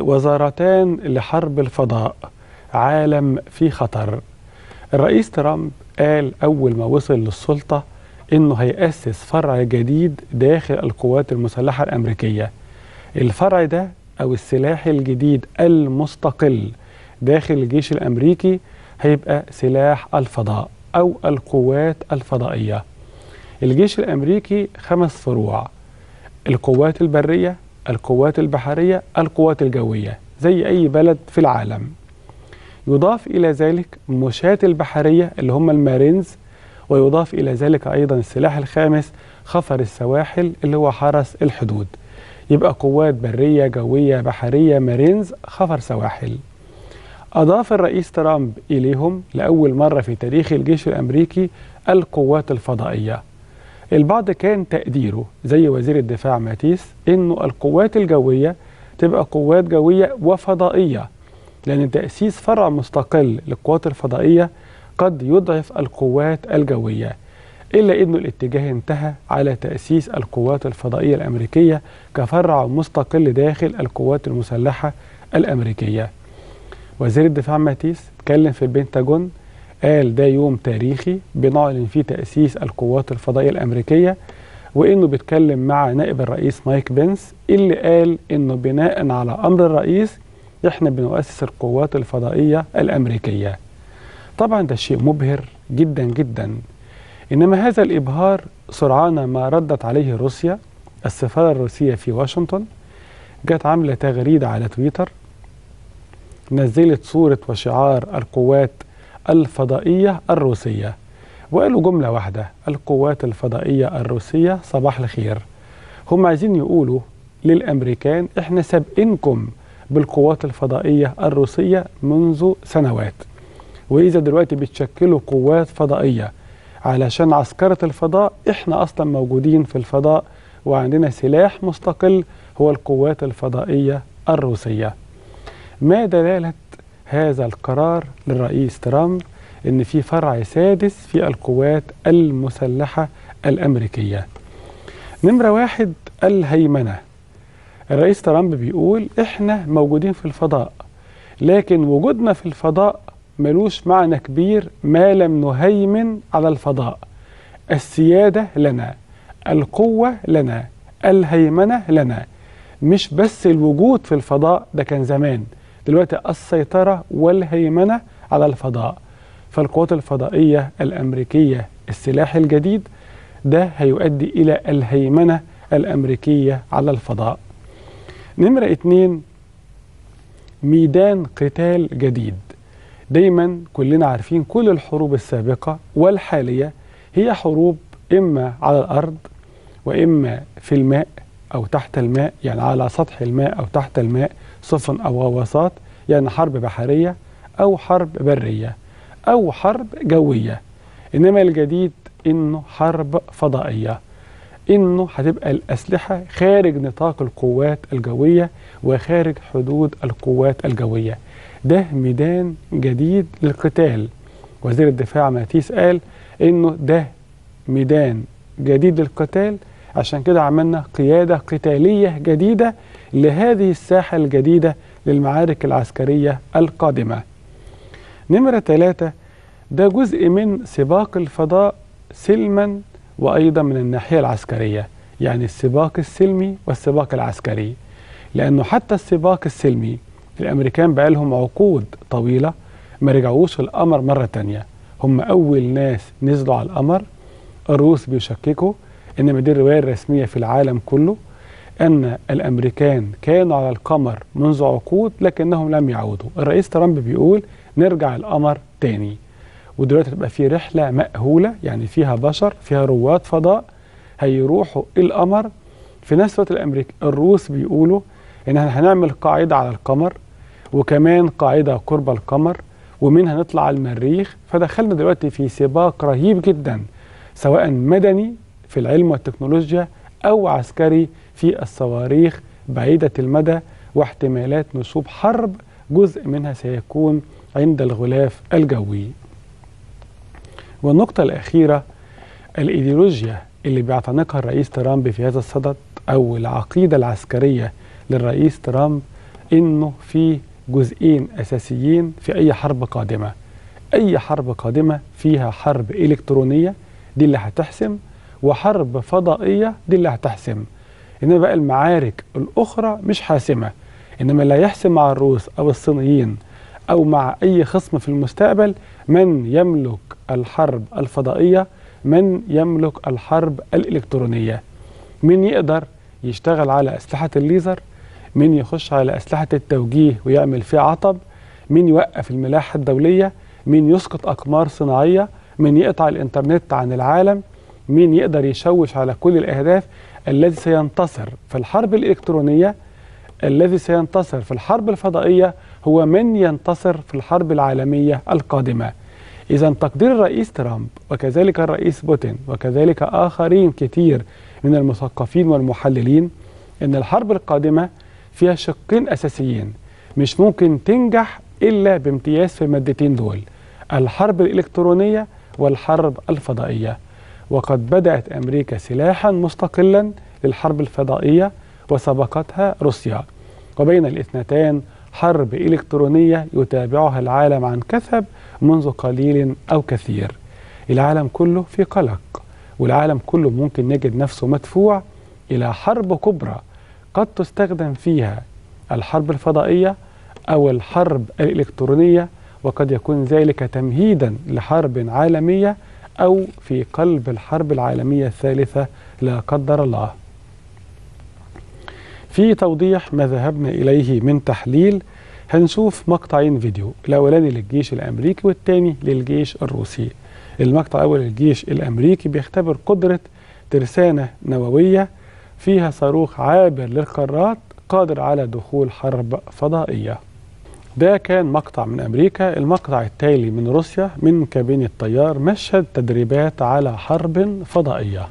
وزارتان لحرب الفضاء عالم في خطر. الرئيس ترامب قال أول ما وصل للسلطة إنه هيأسس فرع جديد داخل القوات المسلحة الأمريكية. الفرع ده أو السلاح الجديد المستقل داخل الجيش الأمريكي هيبقى سلاح الفضاء أو القوات الفضائية. الجيش الأمريكي خمس فروع القوات البرية القوات البحرية القوات الجوية زي أي بلد في العالم. يضاف إلى ذلك مشاة البحرية اللي هم المارينز ويضاف إلى ذلك أيضا السلاح الخامس خفر السواحل اللي هو حرس الحدود. يبقى قوات برية جوية بحرية مارينز خفر سواحل. أضاف الرئيس ترامب إليهم لأول مرة في تاريخ الجيش الأمريكي القوات الفضائية. البعض كان تقديره زي وزير الدفاع ماتيس إنه القوات الجوية تبقى قوات جوية وفضائية لأن تأسيس فرع مستقل للقوات الفضائية قد يضعف القوات الجوية إلا انه الاتجاه انتهى على تأسيس القوات الفضائية الأمريكية كفرع مستقل داخل القوات المسلحة الأمريكية. وزير الدفاع ماتيس اتكلم في البنتاجون قال ده يوم تاريخي بنعلن فيه تأسيس القوات الفضائية الأمريكية وإنه بيتكلم مع نائب الرئيس مايك بنس اللي قال إنه بناء على أمر الرئيس إحنا بنؤسس القوات الفضائية الأمريكية. طبعا ده شيء مبهر جدا جدا. إنما هذا الإبهار سرعان ما ردت عليه روسيا السفارة الروسية في واشنطن جت عاملة تغريدة على تويتر نزلت صورة وشعار القوات الفضائية الروسية. وقالوا جملة واحدة القوات الفضائية الروسية صباح الخير. هم عايزين يقولوا للأمريكان إحنا سابقينكم بالقوات الفضائية الروسية منذ سنوات. وإذا دلوقتي بتشكلوا قوات فضائية علشان عسكرة الفضاء إحنا أصلا موجودين في الفضاء وعندنا سلاح مستقل هو القوات الفضائية الروسية. ما دلالة هذا القرار للرئيس ترامب إن في فرع سادس في القوات المسلحة الأمريكية. نمرة واحد الهيمنة. الرئيس ترامب بيقول إحنا موجودين في الفضاء لكن وجودنا في الفضاء ملوش معنى كبير ما لم نهيمن على الفضاء. السيادة لنا، القوة لنا، الهيمنة لنا. مش بس الوجود في الفضاء ده كان زمان دلوقتي السيطرة والهيمنة على الفضاء. فالقوات الفضائية الأمريكية السلاح الجديد ده هيؤدي إلى الهيمنة الأمريكية على الفضاء. نمرة اتنين ميدان قتال جديد. دايما كلنا عارفين كل الحروب السابقة والحالية هي حروب إما على الأرض وإما في الماء أو تحت الماء يعني على سطح الماء أو تحت الماء سفن أو غواصات يعني حرب بحرية أو حرب برية أو حرب جوية. إنما الجديد إنه حرب فضائية. إنه هتبقى الأسلحة خارج نطاق القوات الجوية وخارج حدود القوات الجوية. ده ميدان جديد للقتال. وزير الدفاع ماتيس قال إنه ده ميدان جديد للقتال عشان كده عملنا قيادة قتالية جديدة لهذه الساحة الجديدة للمعارك العسكرية القادمة. نمرة ثلاثة ده جزء من سباق الفضاء سلما وأيضا من الناحية العسكرية يعني السباق السلمي والسباق العسكري. لأنه حتى السباق السلمي الأمريكان بقى لهم عقود طويلة ما رجعوش القمر مرة تانية. هم أول ناس نزلوا على القمر الروس بيشككوا إنما دي الرواية الرسمية في العالم كله أن الأمريكان كانوا على القمر منذ عقود لكنهم لم يعودوا. الرئيس ترامب بيقول نرجع القمر تاني. ودلوقتي تبقى في رحلة مأهولة يعني فيها بشر فيها رواد فضاء هيروحوا القمر. في نفس الوقت الأمريك الروس بيقولوا إن إحنا هنعمل قاعدة على القمر وكمان قاعدة قرب القمر ومنها نطلع على المريخ. فدخلنا دلوقتي في سباق رهيب جدا سواء مدني في العلم والتكنولوجيا أو عسكري في الصواريخ بعيدة المدى واحتمالات نصوب حرب جزء منها سيكون عند الغلاف الجوي. والنقطة الأخيرة الإيديولوجيا اللي بيعتنقها الرئيس ترامب في هذا الصدد أو العقيدة العسكرية للرئيس ترامب إنه في جزئين أساسيين في أي حرب قادمة. أي حرب قادمة فيها حرب إلكترونية دي اللي هتحسم وحرب فضائية دي اللي هتحسم إنما بقى المعارك الأخرى مش حاسمة. إنما لا يحسم مع الروس أو الصينيين أو مع أي خصم في المستقبل من يملك الحرب الفضائية من يملك الحرب الإلكترونية. مين يقدر يشتغل على أسلحة الليزر؟ مين يخش على أسلحة التوجيه ويعمل فيها عطب؟ مين يوقف الملاحة الدولية؟ مين يسقط أقمار صناعية؟ مين يقطع الإنترنت عن العالم؟ مين يقدر يشوش على كل الأهداف الذي سينتصر في الحرب الإلكترونية الذي سينتصر في الحرب الفضائية هو من ينتصر في الحرب العالمية القادمة. اذا تقدير الرئيس ترامب وكذلك الرئيس بوتين وكذلك آخرين كتير من المثقفين والمحللين إن الحرب القادمة فيها شقين أساسيين مش ممكن تنجح إلا بامتياز في المادتين دول الحرب الإلكترونية والحرب الفضائية. وقد بدأت أمريكا سلاحا مستقلا للحرب الفضائية وسبقتها روسيا. وبين الاثنتان حرب إلكترونية يتابعها العالم عن كثب منذ قليل أو كثير. العالم كله في قلق والعالم كله ممكن يجد نفسه مدفوع إلى حرب كبرى قد تستخدم فيها الحرب الفضائية أو الحرب الإلكترونية وقد يكون ذلك تمهيدا لحرب عالمية أو في قلب الحرب العالمية الثالثة لا قدر الله. في توضيح ما ذهبنا إليه من تحليل هنشوف مقطعين فيديو، الأولاني للجيش الأمريكي والثاني للجيش الروسي. المقطع الأول للجيش الأمريكي بيختبر قدرة ترسانة نووية فيها صاروخ عابر للقارات قادر على دخول حرب فضائية. ده كان مقطع من أمريكا المقطع التالي من روسيا من كابين الطيار مشهد تدريبات على حرب فضائية.